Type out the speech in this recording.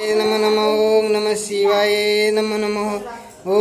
नम नम ओम नम शिवाय नमो नम। ओ